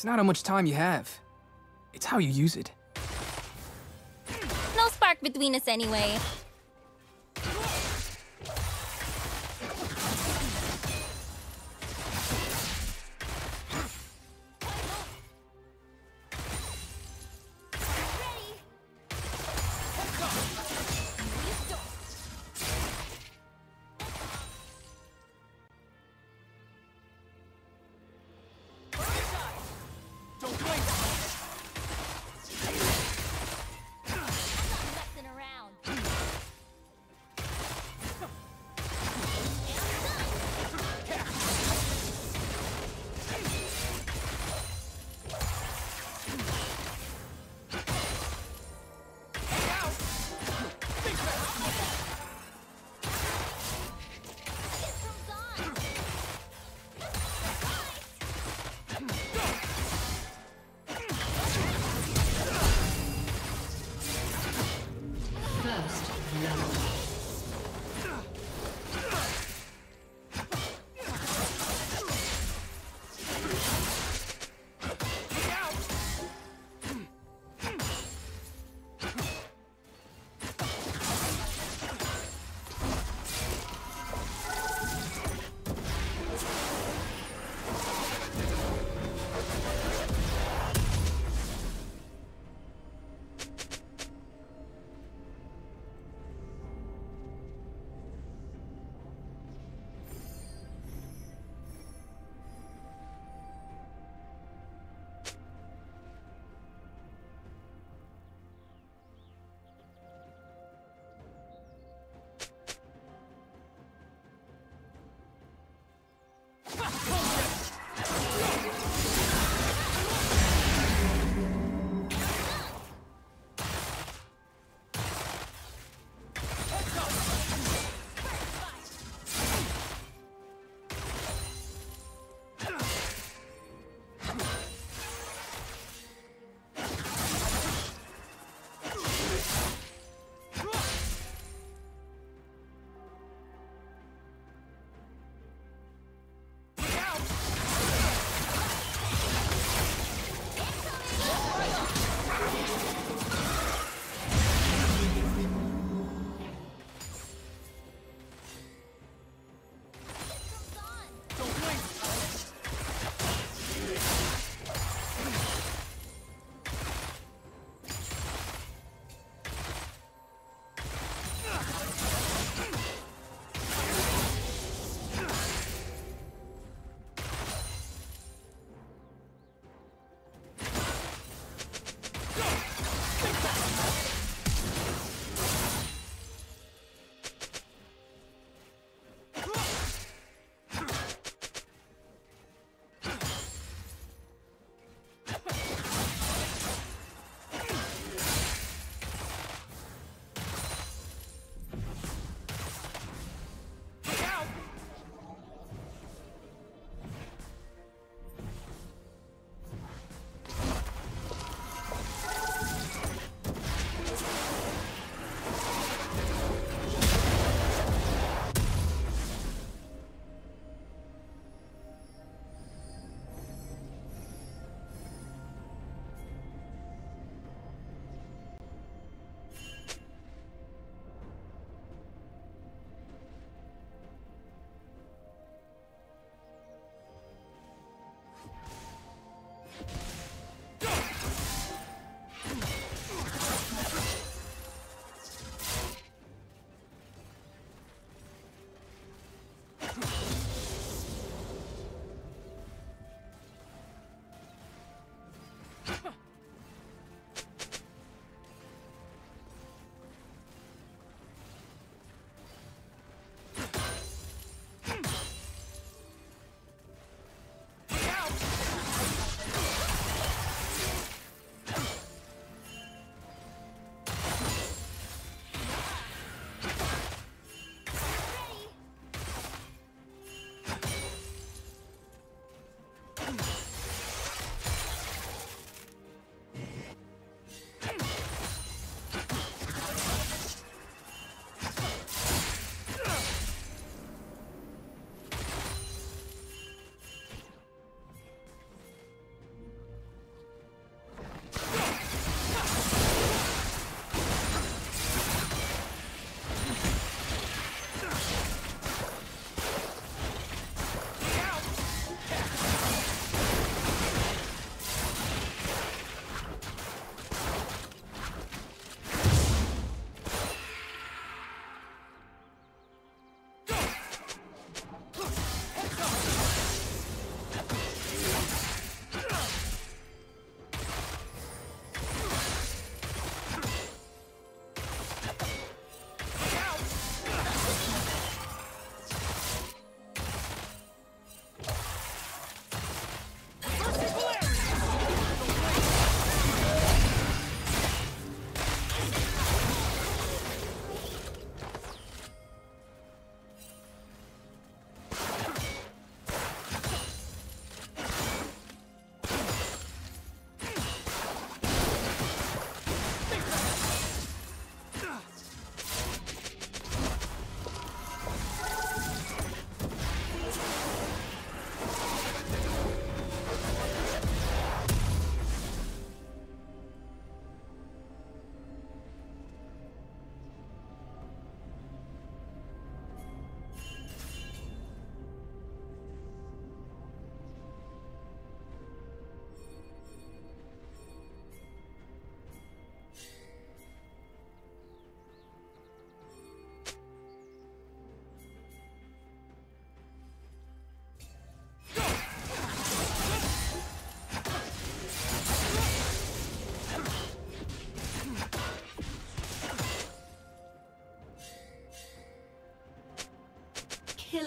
It's not how much time you have. It's how you use it. No spark between us anyway.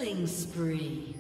Killing spree.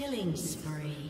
Killing spree.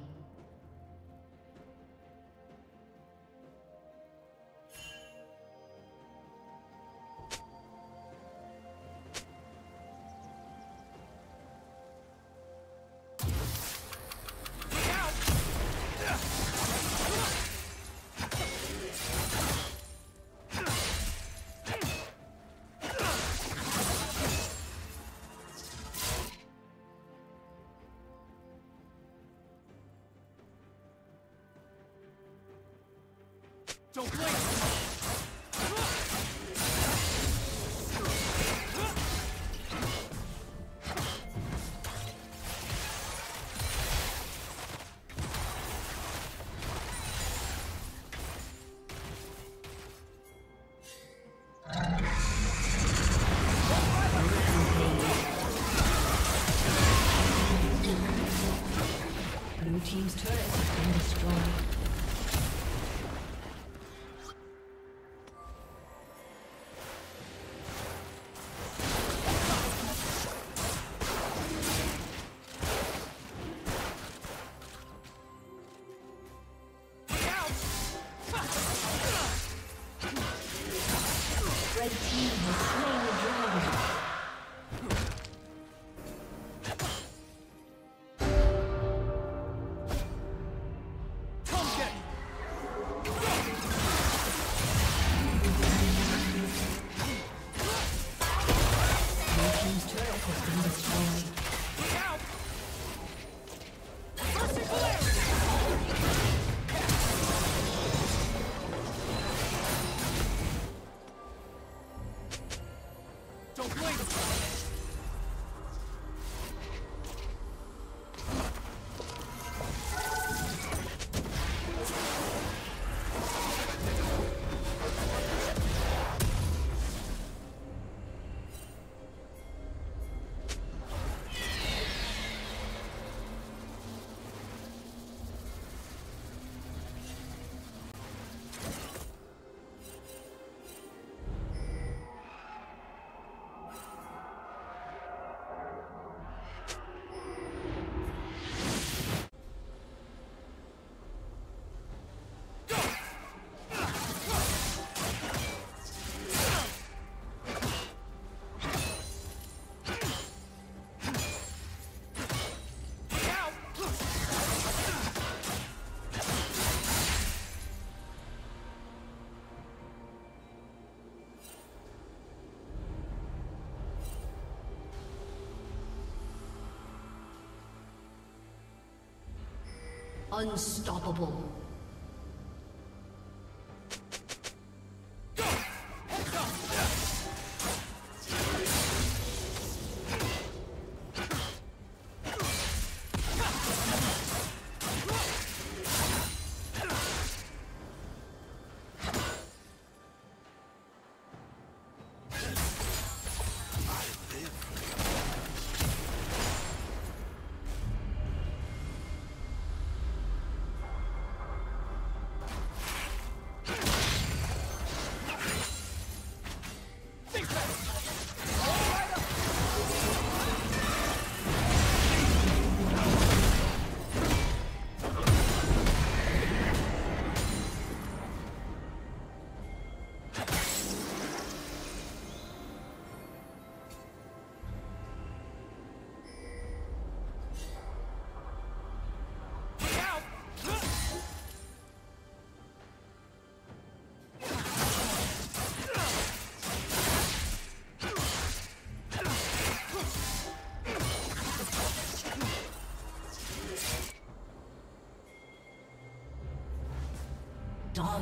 Don't blink! Unstoppable.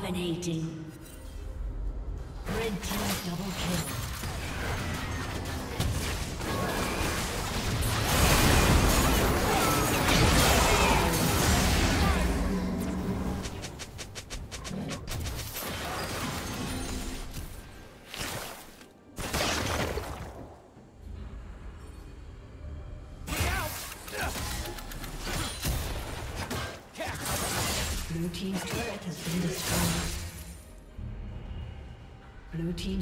Dominating.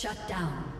Shut down.